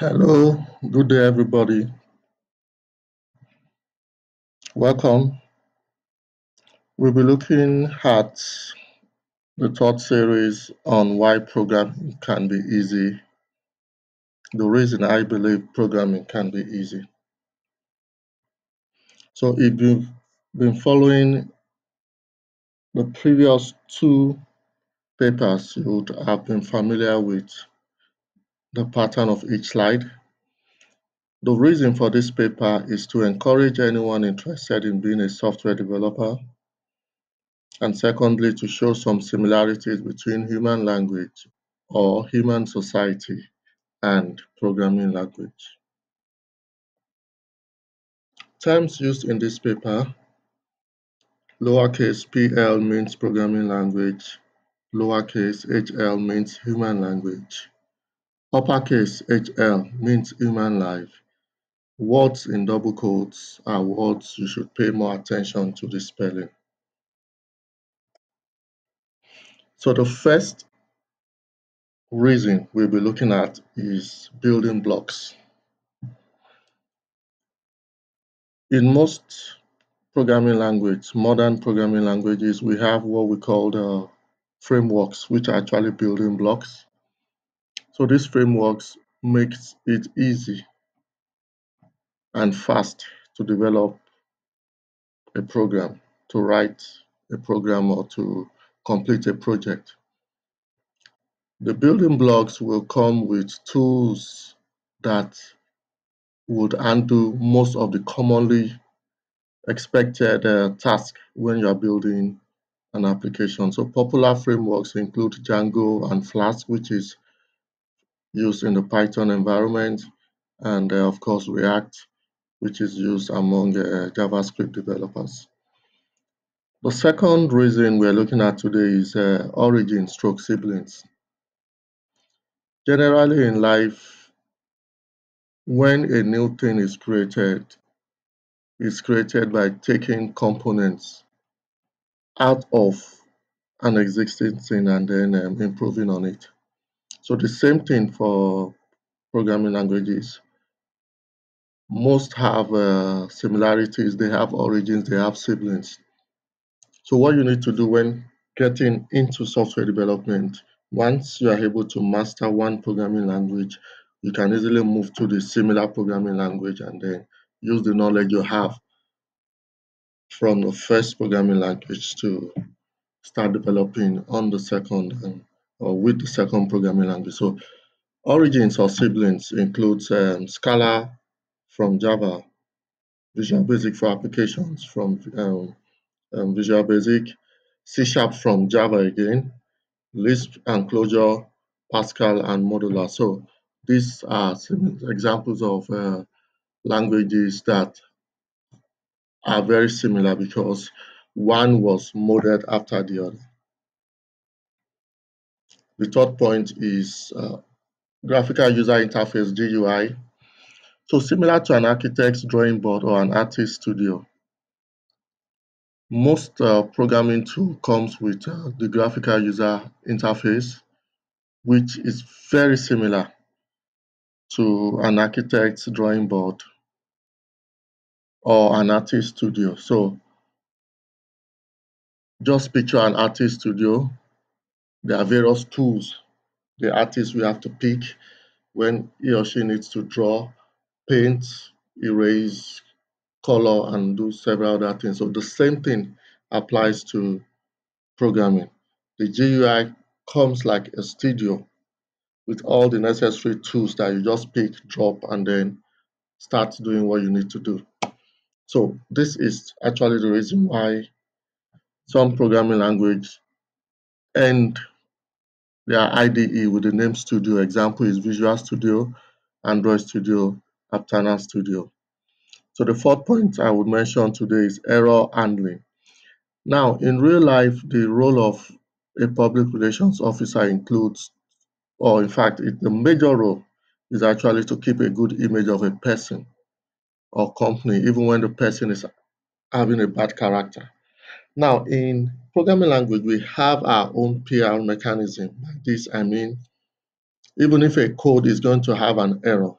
Hello, good day everybody. Welcome. We'll be looking at the third series on why programming can be easy. The reason I believe programming can be easy. So if you've been following the previous two papers, you would have been familiar with the pattern of each slide. The reason for this paper is to encourage anyone interested in being a software developer and secondly to show some similarities between human language or human society and programming language. Terms used in this paper lowercase pl means programming language, lowercase hl means human language, uppercase hl means human life, Words in double quotes are words you should pay more attention to the spelling. So the first reason we'll be looking at is building blocks. In most programming language, modern programming languages, we have what we call the frameworks, which are actually building blocks. So these frameworks makes it easy and fast to develop a program, to write a program or to complete a project. The building blocks will come with tools that would undo most of the commonly expected uh, tasks when you are building an application. So popular frameworks include Django and Flask, which is used in the Python environment, and uh, of course React, which is used among uh, JavaScript developers. The second reason we're looking at today is uh, origin stroke siblings. Generally in life, when a new thing is created, it's created by taking components out of an existing thing and then um, improving on it. So the same thing for programming languages. Most have uh, similarities, they have origins, they have siblings. So what you need to do when getting into software development, once you are able to master one programming language, you can easily move to the similar programming language and then use the knowledge you have from the first programming language to start developing on the second and, or with the second programming language. So origins or siblings includes um, Scala, from Java, Visual Basic for applications from um, um, Visual Basic, C Sharp from Java again, Lisp and Clojure, Pascal and Modula. So these are examples of uh, languages that are very similar because one was modeled after the other. The third point is uh, graphical user interface GUI so similar to an architect's drawing board or an artist studio, most uh, programming tool comes with uh, the graphical user interface, which is very similar to an architect's drawing board or an artist studio. So just picture an artist studio. There are various tools the artist will have to pick when he or she needs to draw paint, erase, color, and do several other things. So the same thing applies to programming. The GUI comes like a studio with all the necessary tools that you just pick, drop, and then start doing what you need to do. So this is actually the reason why some programming language end their IDE with the name Studio. Example is Visual Studio, Android Studio, Aptana Studio. So the fourth point I would mention today is error handling. Now, in real life, the role of a public relations officer includes, or in fact, it, the major role is actually to keep a good image of a person or company, even when the person is having a bad character. Now, in programming language, we have our own PR mechanism. By this, I mean, even if a code is going to have an error,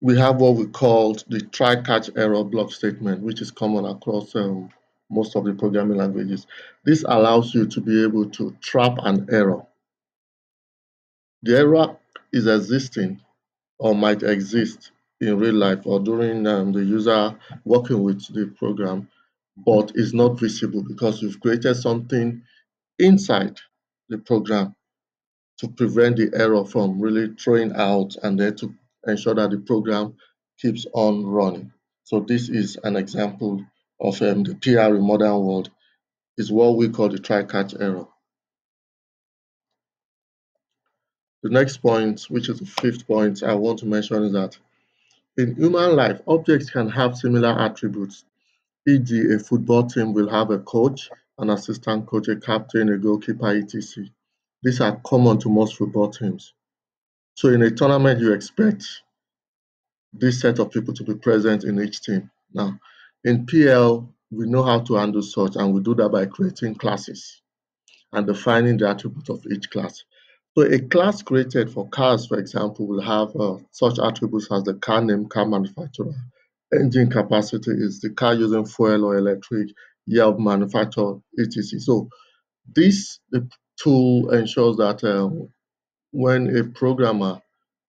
we have what we called the try catch error block statement, which is common across um, most of the programming languages. This allows you to be able to trap an error. The error is existing or might exist in real life or during um, the user working with the program, but is not visible because you've created something inside the program to prevent the error from really throwing out and then to ensure that the program keeps on running. So this is an example of um, the PR in modern world is what we call the try-catch error. The next point, which is the fifth point I want to mention is that in human life, objects can have similar attributes. E.g., a football team will have a coach, an assistant coach, a captain, a goalkeeper, etc. These are common to most football teams. So in a tournament, you expect this set of people to be present in each team. Now, in PL, we know how to handle such, and we do that by creating classes and defining the attributes of each class. So a class created for cars, for example, will have uh, such attributes as the car name, car manufacturer, engine capacity is the car using fuel or electric, year of manufacture, etc. So this tool ensures that uh, when a programmer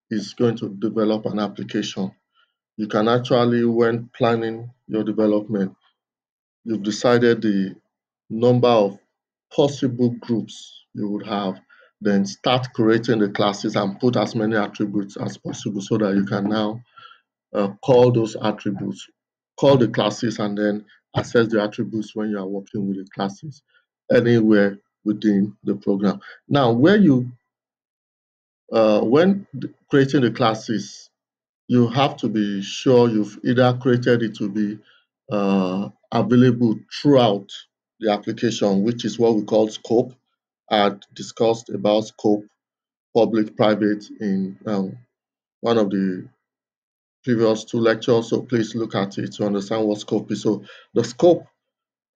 is going to develop an application, you can actually, when planning your development, you've decided the number of possible groups you would have, then start creating the classes and put as many attributes as possible so that you can now uh, call those attributes, call the classes, and then access the attributes when you are working with the classes anywhere within the program. Now, where you, uh, when creating the classes, you have to be sure you've either created it to be uh, available throughout the application, which is what we call scope. I discussed about scope, public, private in um, one of the previous two lectures, so please look at it to understand what scope is. So the scope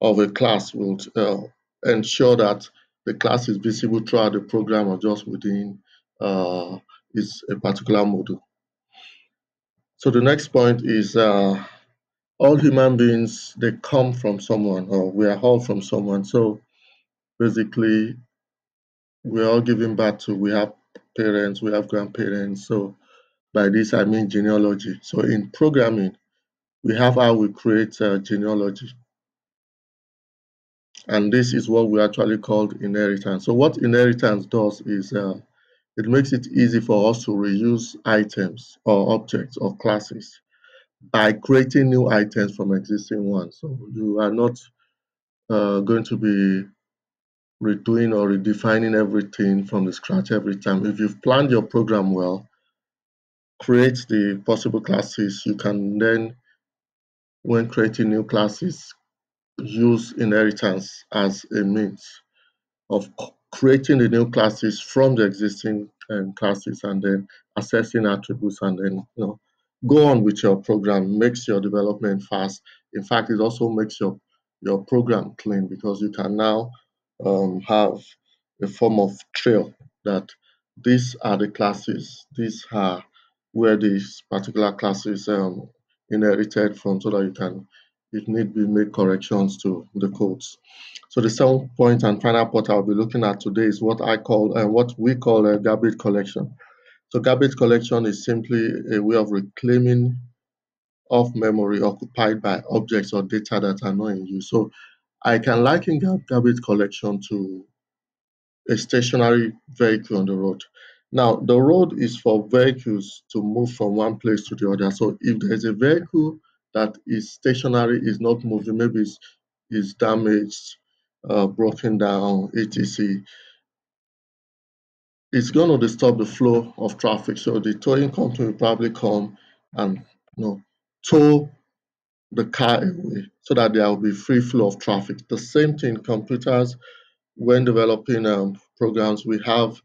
of a class will uh, ensure that the class is visible throughout the program or just within uh, is a particular module. So the next point is uh, all human beings, they come from someone or we are all from someone. So basically, we're all giving birth to, we have parents, we have grandparents. So by this, I mean genealogy. So in programming, we have how we create uh, genealogy. And this is what we actually called inheritance. So what inheritance does is uh, it makes it easy for us to reuse items or objects or classes by creating new items from existing ones. So you are not uh, going to be redoing or redefining everything from the scratch every time. If you've planned your program well, create the possible classes, you can then, when creating new classes, use inheritance as a means of creating the new classes from the existing um, classes and then assessing attributes and then you know go on with your program makes your development fast in fact it also makes your your program clean because you can now um, have a form of trail that these are the classes these are where these particular classes um, inherited from so that you can if need be make corrections to the codes so the second point and final point I'll be looking at today is what I call and uh, what we call a garbage collection. So garbage collection is simply a way of reclaiming of memory occupied by objects or data that are not in use. So I can liken garbage collection to a stationary vehicle on the road. Now, the road is for vehicles to move from one place to the other. So if there's a vehicle that is stationary, is not moving, maybe it's, it's damaged, uh, broken down, etc., it's going to disturb the flow of traffic. So the towing company will probably come and you know tow the car away so that there will be free flow of traffic. The same thing, computers, when developing um, programs, we have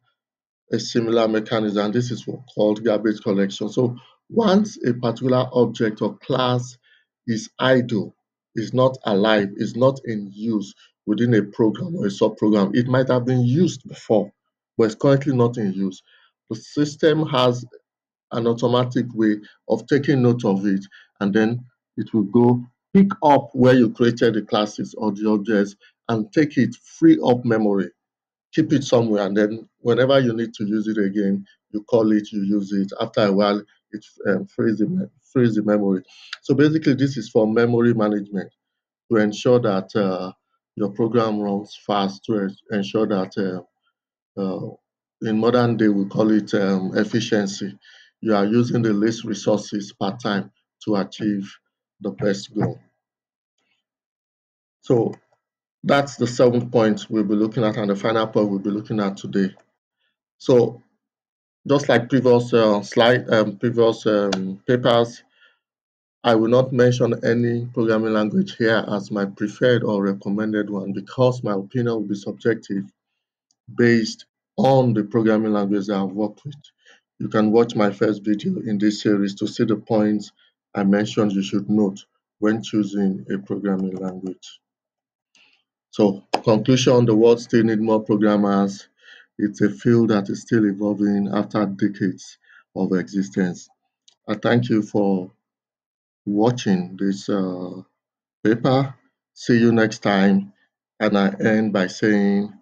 a similar mechanism. This is what called garbage collection. So once a particular object or class is idle, is not alive, is not in use within a program or a sub-program. It might have been used before, but it's currently not in use. The system has an automatic way of taking note of it, and then it will go pick up where you created the classes or the objects and take it free up memory. Keep it somewhere and then whenever you need to use it again you call it you use it. After a while it um, frees, the, frees the memory. So basically this is for memory management to ensure that uh, your program runs fast to ensure that uh, uh, in modern day we call it um, efficiency. You are using the least resources per time to achieve the best goal so that's the seventh point we'll be looking at and the final point we'll be looking at today. So just like previous uh, slide, um, previous um, papers, I will not mention any programming language here as my preferred or recommended one because my opinion will be subjective based on the programming language that I've worked with. You can watch my first video in this series to see the points I mentioned you should note when choosing a programming language. So conclusion, on the world still need more programmers. It's a field that is still evolving after decades of existence. I thank you for watching this uh, paper. See you next time. And I end by saying